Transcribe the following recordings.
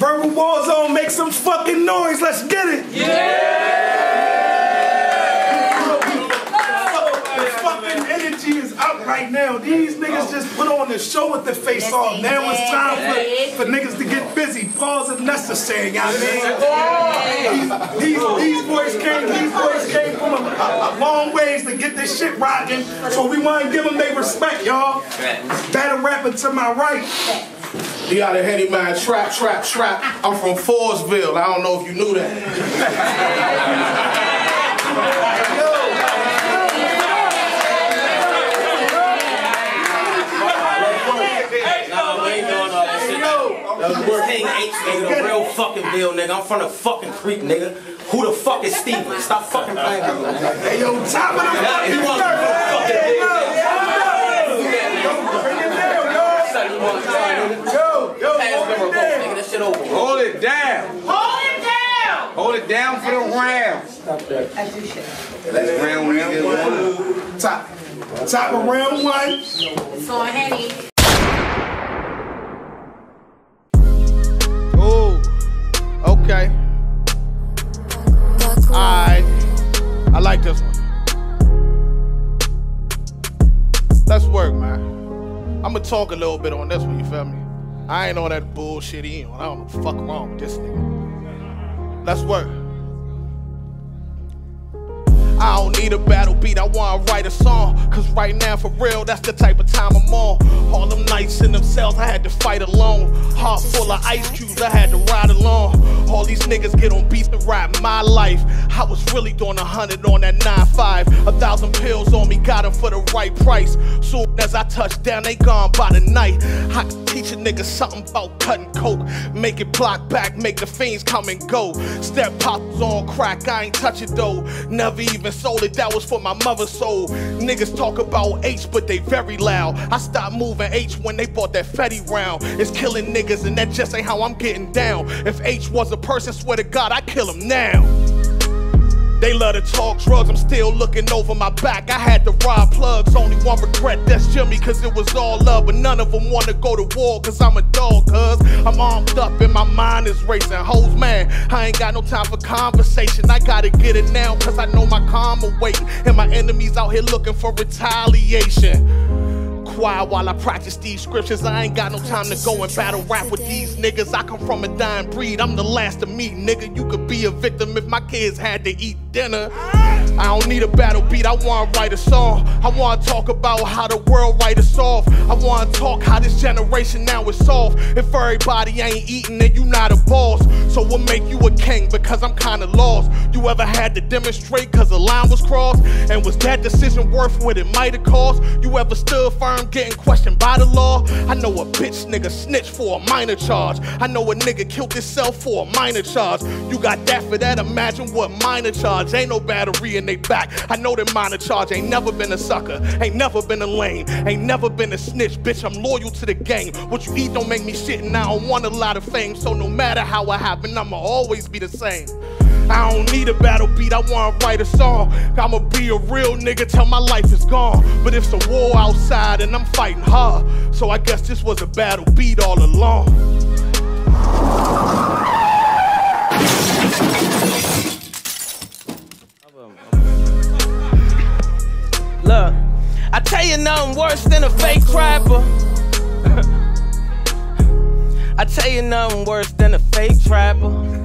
Verbal War Zone, make some fucking noise. Let's get it. The fucking energy is up right now. These niggas just put on the show with the face off. Now it's time for, for niggas to get busy. Pause if necessary, y'all mean? These, these, these boys came, these boys came from a, a, a long ways to get this shit rocking. So we want to give them their respect, y'all. Battle rapper to my right. You got a heady man, trap, trap, trap. I'm from Forestville. I don't know if you knew that. Nah, we ain't doing all that shit. This King H, nigga, the real fucking Bill, nigga. I'm from the fucking creek, nigga. Who the fuck is Steven? Stop fucking playing with me, nigga. Hey, yo, top of the fucking he wants to fucking Bill, yo, nigga. Bring it down, yo. Son, you want to try, nigga? Yo, yo, Pass hold the it remote, down. nigga. That shit over. Hold it down. Hold it down! Hold it down for the round. Let's round nigga one. Top, top of round one. So, Henny. Ooh. Okay. Alright. I like this one. Let's work, man. I'ma talk a little bit on this one, you feel me? I ain't on that bullshit on. I don't know fuck wrong with this nigga. Let's work. I don't need a battle beat, I wanna write a song. Cause right now, for real, that's the type of time I'm on. All them nights in them cells, I had to fight alone. Heart full of ice cubes, I had to ride along. All these niggas get on beats to ride my life. I was really doing a hundred on that 9-5. A thousand pills on me, got 'em for the right price. Soon as I touch down, they gone by the night. I can teach a nigga something about cutting coke. Make it block back, make the fiends come and go. Step pops on crack, I ain't touch it though. Never even sold it, that was for my mother's soul. Niggas talk about H, but they very loud. I stopped moving H when they bought that Fetty round. It's killing niggas, and that just ain't how I'm getting down. If H was a person, swear to God, I'd kill him now. They love to talk drugs, I'm still looking over my back. I had to rob plugs, only one regret, that's Jimmy, cause it was all love. But none of them wanna go to war, cause I'm a dog, cuz I'm armed up and my mind is racing. Hoes, man, I ain't got no time for conversation. I gotta get it now, cause I know my karma waiting. And my enemies out here looking for retaliation quiet while I practice these scriptures. I ain't got no time to go and battle rap with these niggas. I come from a dying breed. I'm the last to meet, nigga. You could be a victim if my kids had to eat dinner. I don't need a battle beat. I wanna write a song. I wanna talk about how the world write us off. I wanna talk how this generation now is soft. If everybody ain't eating, then you not a boss. So we'll make you a king? Because I'm kinda lost. You ever had to demonstrate cause a line was crossed? And was that decision worth what it might have cost? You ever stood firm getting questioned by the law? I know a bitch nigga snitched for a minor charge. I know a nigga killed himself for a minor charge. You got that for that? Imagine what minor charge. Ain't no battery in they back. I know that minor charge ain't never been a sucker. Ain't never been a lame. Ain't never been a snitch. Bitch, I'm loyal to the game. What you eat don't make me shit and I don't want a lot of fame. So no matter how I happen, I'ma always be the same. I don't need a battle beat, I wanna write a song. I'ma be a real nigga till my life is gone. But it's a war outside and I'm fighting hard. So I guess this was a battle beat all along. Look, I tell you nothing worse than a fake trapper. I tell you nothing worse than a fake trapper.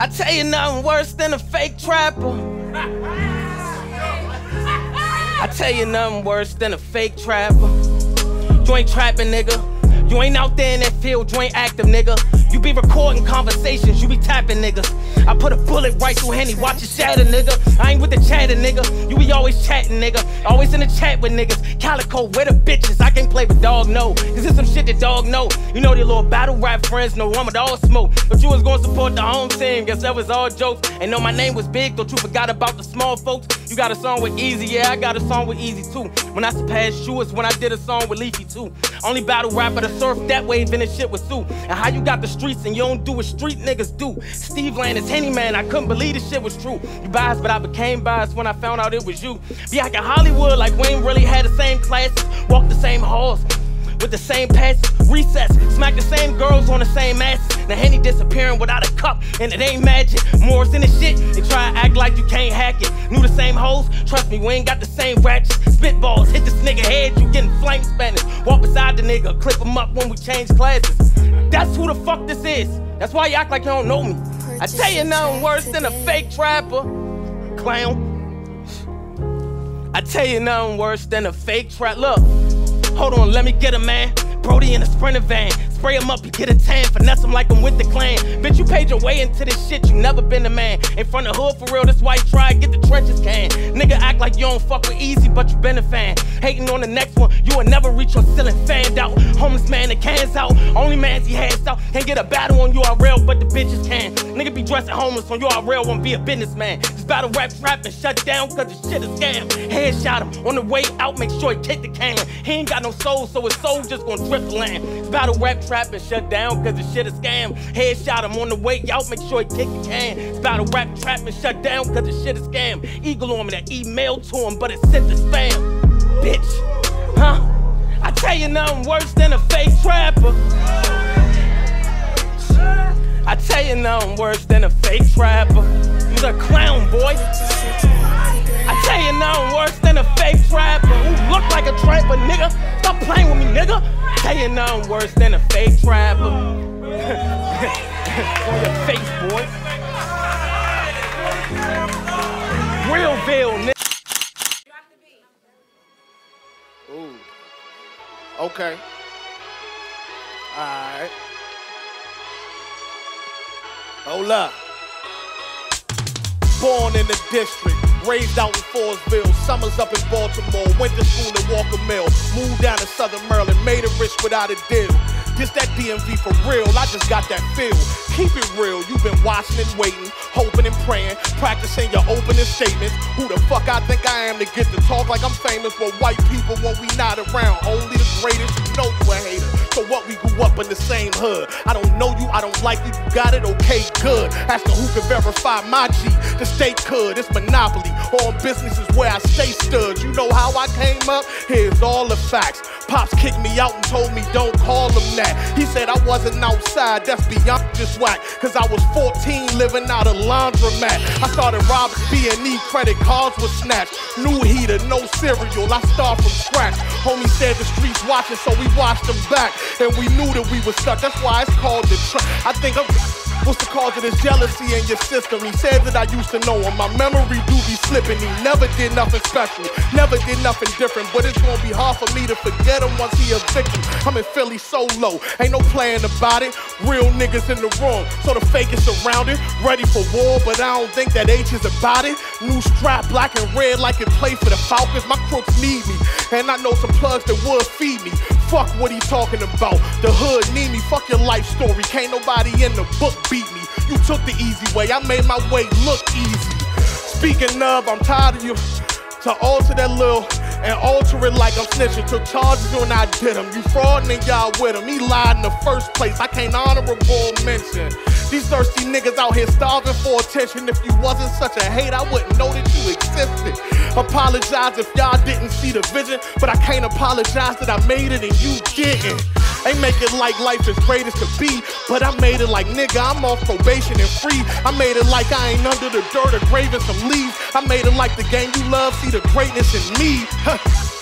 I tell you nothing worse than a fake trapper. I tell you nothing worse than a fake trapper. You ain't trapping, nigga. You ain't out there in that field, you ain't active, nigga. You be recording conversations, you be tapping niggas. I put a bullet right through Henny, watch it shatter, nigga. I ain't with the chatter, nigga. You be always chatting, nigga. Always in the chat with niggas. Calico, where the bitches? I can't play with dog, no. Cause this some shit that dog know. You know the little battle rap friends, no one with all smoke. But you was gonna support the home team, guess that was all jokes. And know my name was big, thought you forgot about the small folks. You got a song with Easy, yeah, I got a song with Easy too. When I surpassed you is when I did a song with Leafy too. Only battle rapper to surf that wave in this shit with Sue. And how you got the streets and you don't do what street niggas do. Steve Land is Henny Man, I couldn't believe this shit was true. You biased, but I became biased when I found out it was you. Be like in Hollywood, like we ain't really had the same classes, walk the same halls. with the same passes. Recess, smack the same girls on the same asses. Now Henny disappearing without a cup, and it ain't magic. Morris in the shit, they try to act like you can't hack it. Knew the same hoes, trust me, we ain't got the same ratchets. Spitballs, hit this nigga head, you getting flame Spanish. Walk beside the nigga, clip him up when we change classes. That's who the fuck this is. That's why you act like you don't know me. I tell you nothing worse than a fake trapper. Clown. I tell you nothing worse than a fake trap. Look, hold on, let me get a man. Brody in a sprinter van. Spray him up, you get a tan. Finesse him like I'm with the clan. Bitch, you paid your way into this shit, you never been a man. In front of hood for real, this white try, get the trenches can. Nigga act like you don't fuck with easy, but you been a fan. Hating on the next one, you will never reach your ceiling fanned out. Homeless man, the cans out. Only man's he has out. Can't get a battle on URL, but the bitches can. Nigga be dressing homeless on URL, won't be a businessman. This battle rap trap and shut down, cause the shit is scam. Headshot him on the way out, make sure he kick the can. He ain't got no soul, so his soul just gonna drip the land. This battle rap trap and shut down, cause the shit is scam. Headshot him on the way out, make sure he kick the can. This battle rap trap and shut down, cause the shit is scam. Eagle on me that email to him, but it sent to spam. Bitch, huh? I tell you nothing worse than a fake trapper. I tell you nothing worse than a fake trapper. You's a clown, boy. I tell you nothing worse than a fake trapper who look like a trapper, nigga. Stop playing with me, nigga. You nothing worse than a fake trapper. On your face, boy. Realville, nigga. Ooh. Okay. Alright. Hold up. Born in the district, raised out in Forestville, summers up in Baltimore, went to school in Walker Mill, moved down to Southern Maryland, made it rich without a deal. This that DMV for real, I just got that feel. Keep it real, you've been watching and waiting, hoping and praying, practicing your opening statements. Who the fuck I think I am to get to talk like I'm famous? But white people when we not around, only the greatest. Know you a hater. So what we grew up in the same hood. I don't know you, I don't like you, you got it, okay, good. Asking who can verify my G. The state could, it's monopoly. On businesses where I stay stood. You know how I came up? Here's all the facts. Pops kicked me out and told me don't call him that. He said I wasn't outside, that's beyond just whack. Cause I was 14 living out a laundromat. I started robbing B&E, credit cards were snatched. New heater, no cereal, I start from scratch. Homie said the streets watching, so we watched them back. And we knew that we were stuck, that's why it's called the trap. I think I'm. What's the cause of this jealousy in your system? He said that I used to know him. My memory do be slipping. He never did nothing special, never did nothing different. But it's gonna be hard for me to forget him once he a victim. I'm in Philly solo, ain't no playing about it. Real niggas in the room, so the fake is surrounded, ready for war. But I don't think that H is about it. New strap, black and red, like it play for the Falcons. My crooks need me, and I know some plugs that would feed me. Fuck what he talking about. The hood need me. Fuck your life story. Can't nobody in the book beat me. You took the easy way. I made my way look easy. Speaking of, I'm tired of you. To alter that little and alter it like I'm snitching. Took charges when I did him. You frauding and y'all with him. He lied in the first place. I can't honorable mention. These thirsty niggas out here starving for attention. If you wasn't such a hate, I wouldn't know that you existed. Apologize if y'all didn't see the vision, but I can't apologize that I made it and you didn't. Ain't make it like life is great as could be, but I made it like nigga, I'm off probation and free. I made it like I ain't under the dirt or grave and some leaves. I made it like the game you love, see the greatness in me.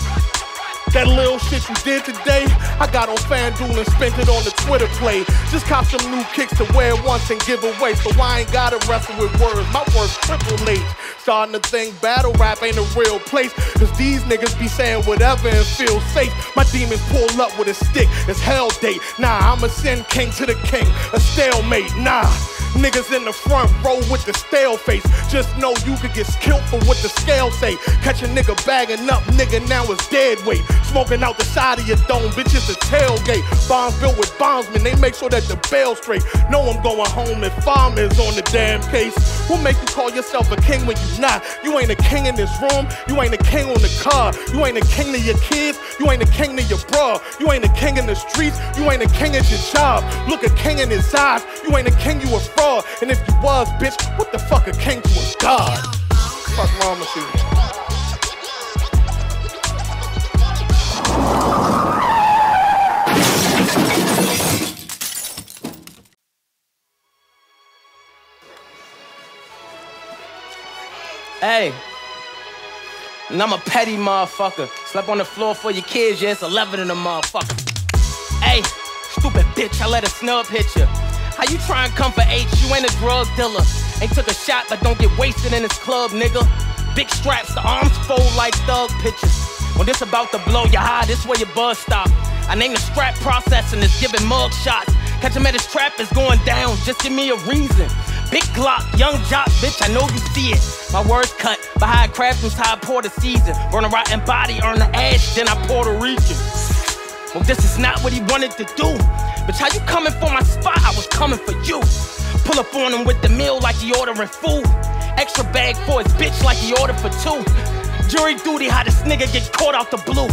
That little shit you did today, I got on FanDuel and spent it on the Twitter play. Just cop some new kicks to wear once and give away, so I ain't gotta wrestle with words. My words triple H. Starting to think battle rap ain't a real place, cause these niggas be saying whatever and feel safe. My demons pull up with a stick, it's hell date. Nah, I'ma send king to the king, a stalemate. Nah. Niggas in the front row with the stale face. Just know you could get killed for what the scale say. Catch a nigga bagging up, nigga now it's dead weight. Smoking out the side of your dome, bitch, it's a tailgate. Bombs built with bombsmen, they make sure that the bail's straight. Know I'm going home and farm is on the damn case. Who make you call yourself a king when you not? You ain't a king in this room, you ain't a king on the car. You ain't a king to your kids, you ain't a king to your bra. You ain't a king in the streets, you ain't a king at your job. Look a king in his eyes, you ain't a king, you a fraud fraud. And if you was, bitch, what the fuck a king to a god? Fuck wrong with you? Hey. And I'm a petty motherfucker. Slept on the floor for your kids, yeah, it's 11 in the motherfucker. Hey, stupid bitch, I let a snub hit you. How you try and come for H? You ain't a drug dealer. Ain't took a shot, but don't get wasted in this club, nigga. Big straps, the arms fold like thug pitches. When this about to blow your high, this where your buzz stop. I name the strap process and it's giving mug shots. Catch him at his trap it's going down, just give me a reason. Big Glock, young jock, bitch, I know you see it. My words cut, but how I craft was how I pour the season. Burn a rotten body, earn the ash, then I Puerto Rican. Well, this is not what he wanted to do. Bitch, how you coming for my spot? I was coming for you. Pull up on him with the meal like he ordering food. Extra bag for his bitch like he ordered for two. Jury duty, how this nigga get caught out the blue.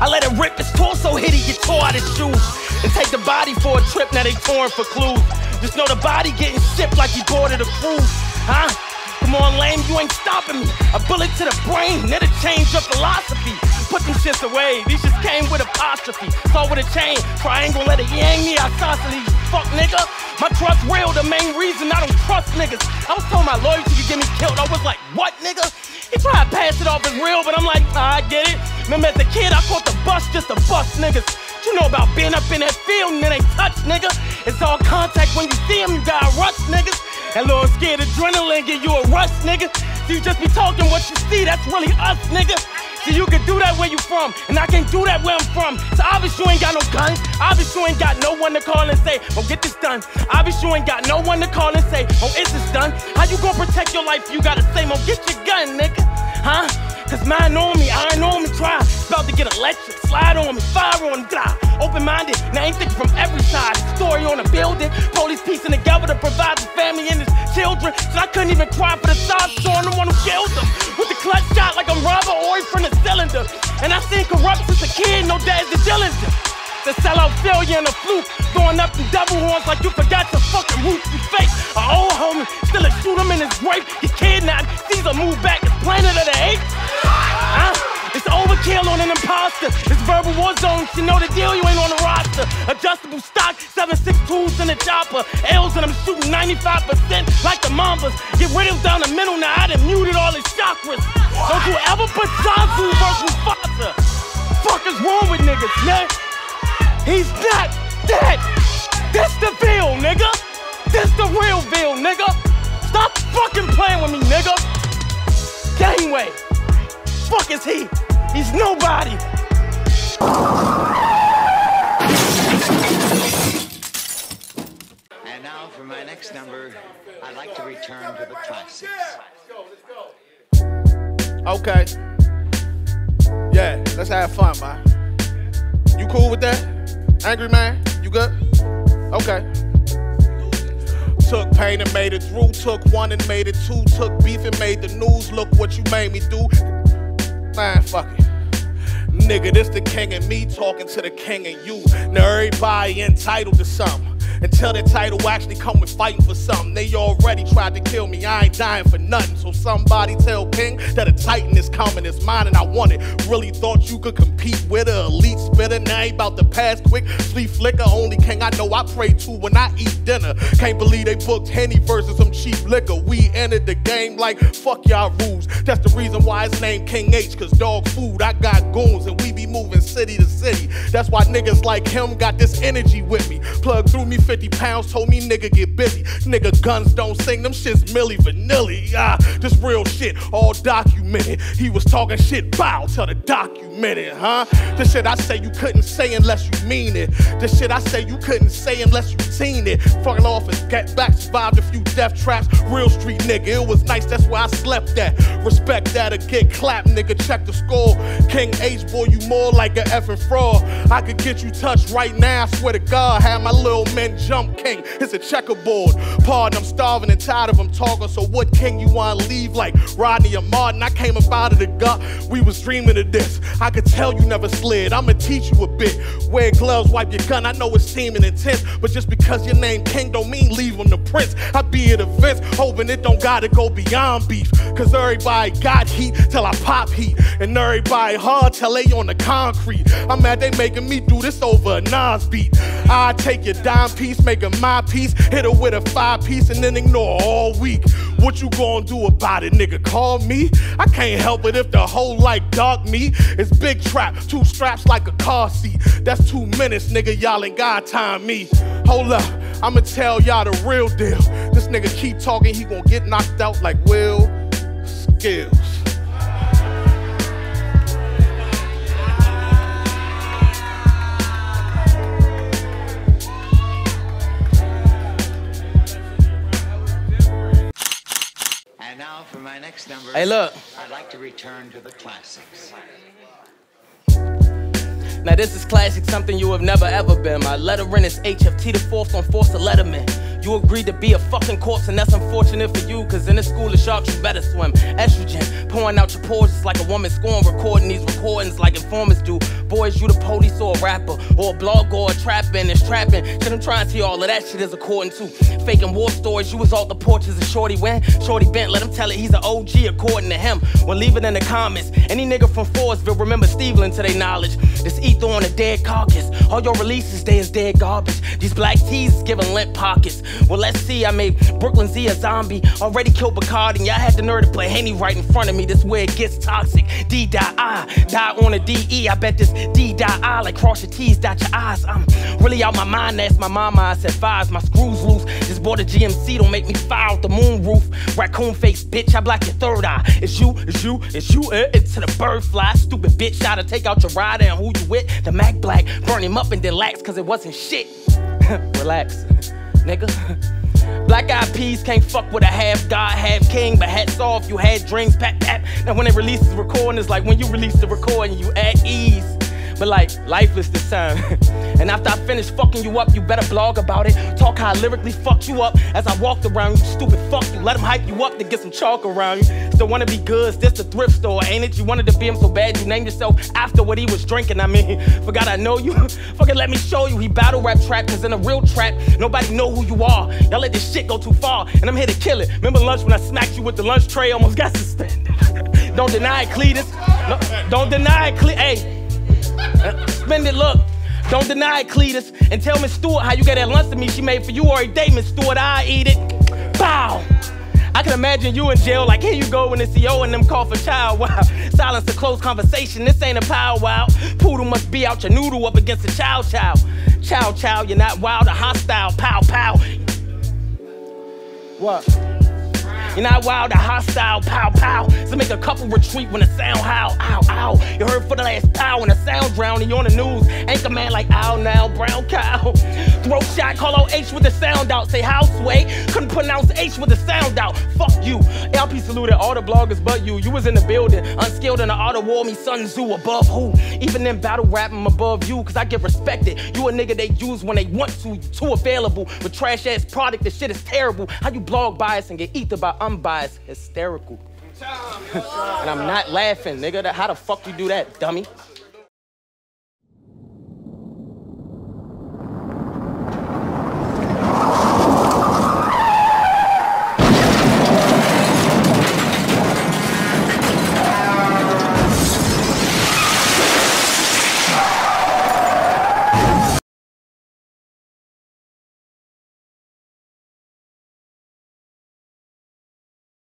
I let him rip his torso, hit he get tore out his shoes. And take the body for a trip, now they touring for clues. Just know the body getting shipped like he boarded a cruise. Huh? On, lame, you ain't stopping me. A bullet to the brain, that'll change your philosophy. Put them shits away, these just came with apostrophe. Saw with a chain, triangle, let it yang me isosceles. Fuck nigga, my trust real, the main reason I don't trust niggas. I was told my loyalty could get me killed, I was like, what nigga? He tried to pass it off as real, but I'm like, nah, I get it. Remember as a kid, I caught the bus just to bust niggas. You know about being up in that field and it ain't touch, nigga. It's all contact when you see him, you gotta rush, niggas. That little scared adrenaline give you a rush, nigga. So you just be talking what you see, that's really us, nigga. So you can do that where you from, and I can't do that where I'm from. So obviously you ain't got no guns. Obviously you ain't got no one to call and say, oh, get this done. Obviously you ain't got no one to call and say, oh, is this done? How you gonna protect your life? You gotta say, oh, get your gun, nigga. Huh? Cause mine on me, I ain't on me, try. About to get electric, slide on me, fire on me, die. Open minded, now ain't thinking from every side. Story on a building, police piecing together to provide the family and his children. So I couldn't even cry for the side, showing the one who killed them. With the clutch shot like I'm Robert Horry from the cylinder. And I seen corrupt since a kid, no dad's the Dillinger. The sellout failure and a fluke. Throwing up the devil horns like you forgot your fucking roots. You fake. A old homie, still a shoot him in his grave. He kidnapped. Caesar moved back. It's planet of the apes. Huh? It's overkill on an imposter. It's verbal war zone. You know the deal, you ain't on the roster. Adjustable stock, 7.62s in the chopper. L's and I'm shooting 95% like the Mambas. Get rid of him down the middle now. I done muted all his chakras. Don't you ever put Zazu versus Mufasa. Fuck is wrong with niggas, man? He's not dead. This the bill, nigga. This the real bill, nigga. Stop fucking playing with me, nigga. Gangway. Fuck is he? He's nobody. And now for my next number, I'd like to return to the classics. Okay. Yeah, let's have fun, man. You cool with that? Angry man? You good? Okay. Took pain and made it through. Took one and made it two. Took beef and made the news. Look what you made me do. Man, fuck it. Nigga, this the king and me talking to the king and you. Now everybody entitled to something. Until that title actually come with fighting for something. They already tried to kill me, I ain't dying for nothing. So somebody tell King that a titan is coming, it's mine and I want it. Really thought you could compete with a elite spitter. Now ain't about to pass quick. Sleep flicker, only king I know I pray to when I eat dinner. Can't believe they booked Henny versus some cheap liquor. We entered the game like fuck y'all rules. That's the reason why it's named King H, cause dog food. I got goons and we be moving city to city. That's why niggas like him got this energy with me. Plug through me 50 pounds, told me nigga get busy. Nigga guns don't sing, them shits milli vanilli. Ah, this real shit, all documented. He was talking shit, bow, tell the documented, huh? The shit I say you couldn't say unless you mean it. The shit I say you couldn't say unless you seen it. Fucking off and get back, survived a few death traps. Real street nigga, it was nice, that's where I slept at. Respect that or get clapped, nigga, check the score. King H, boy, you more like a effing fraud. I could get you touched right now, I swear to God. Have my little men jump king, it's a checkerboard. Pardon, I'm starving and tired of them talking, so what king you wanna leave like Rodney or Martin? I came up out of the gut, we was dreaming of this. I could tell you never slid, I'ma teach you a bit. Wear gloves, wipe your gun, I know it's seeming intense, but just because your name king don't mean leave the prince. I be at events, hoping it don't gotta go beyond beef. Cause everybody got heat till I pop heat, and everybody hard till they on the concrete. I'm mad they making me do this over a Nas beat. I take your dime piece, make it my piece, hit her with a five piece, and then ignore all week. What you gonna do about it, nigga? Call me? I can't help it if the whole like dog me. It's big trap, two straps like a car seat. That's two minutes, nigga. Y'all ain't got time me. Hold up, I'ma tell y'all the real deal. This nigga keep talking, he gonna get knocked out like Will Skills. My next number. Hey, look. I'd like to return to the classics. Now this is classic, something you have never ever been. My letter in is HFT the fourth on force to Letterman. You agreed to be a fucking corpse, and that's unfortunate for you, cause in the school of sharks you better swim. Estrogen, pouring out your pores just like a woman scoring, recording these recordings like informers do. Boys, you the police or a rapper, or a blog or a trapping, it's trapping. Shit, I'm trying to see all of that shit is according to faking war stories. You was off the porches of Shorty when Shorty bent, let him tell it he's an OG according to him. Well, leave it in the comments. Any nigga from Forestville remember Steveland to their knowledge. This ether on a dead carcass. All your releases, they is dead garbage. These black tees is giving limp pockets. Well, let's see, I made Brooklyn Z a zombie. Already killed Bacardi, and y'all had the nerve to play Henny right in front of me. This where it gets toxic. D die on a DE. I bet this D dot I, like cross your T's, dot your I's. I'm really out my mind, that's my mama. I said fives, my screws loose. This boy the GMC don't make me foul the moon roof. Raccoon face, bitch, I black your third eye. It's you, it's you, it's you, eh, it's to the bird fly. Stupid bitch, try to take out your rider and who you with. The Mac Black, burn him up and then lax, cause it wasn't shit. Relax, nigga. Black eyed peas can't fuck with a half god, half king, but hats off, you had dreams, pat pat. Now when they release the recording, it's like when you release the recording, you at ease. But like, lifeless this time. and after I finish fucking you up, you better blog about it. Talk how I lyrically fucked you up as I walked around you, stupid fuck you. Let them hype you up to get some chalk around you. Still wanna be good, this the thrift store, ain't it? You wanted to be him so bad, you named yourself after what he was drinking. I mean, forgot I know you. Fucking let me show you. He battle rap trap, cause in a real trap, nobody know who you are. Y'all let this shit go too far, and I'm here to kill it. Remember lunch when I smacked you with the lunch tray, almost got suspended. don't deny it, Cletus. No, don't deny it, Cletus. Hey. Spend it, look. Don't deny it, Cletus. And tell Miss Stewart how you got that lunch to me she made for you or every day, Miss Stewart. I eat it. Bow. I can imagine you in jail, like here you go when the CO and them call for child. Wow. Silence a close conversation. This ain't a powwow. Poodle must be out your noodle up against a chow chow. Chow chow, you're not wild or hostile. Pow pow. What? You're not wild or hostile, pow pow. So make a couple retreat when the sound howl, ow ow. You heard for the last pow when the sound drown and you on the news. Anchor man like ow now, brown cow. Throat shot, call out H with the sound out. Say house way, couldn't pronounce H with the sound out. Fuck you. LP saluted all the bloggers but you. You was in the building, unskilled in the art of war. Me Sun Tzu above who? Even in battle rap, I'm above you, cause I get respected. You a nigga they use when they want to. You too available with trash ass product. The shit is terrible. How you blog bias and get ether by unbiased, hysterical. and I'm not laughing, nigga. How the fuck you do that, dummy?